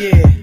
Yeah.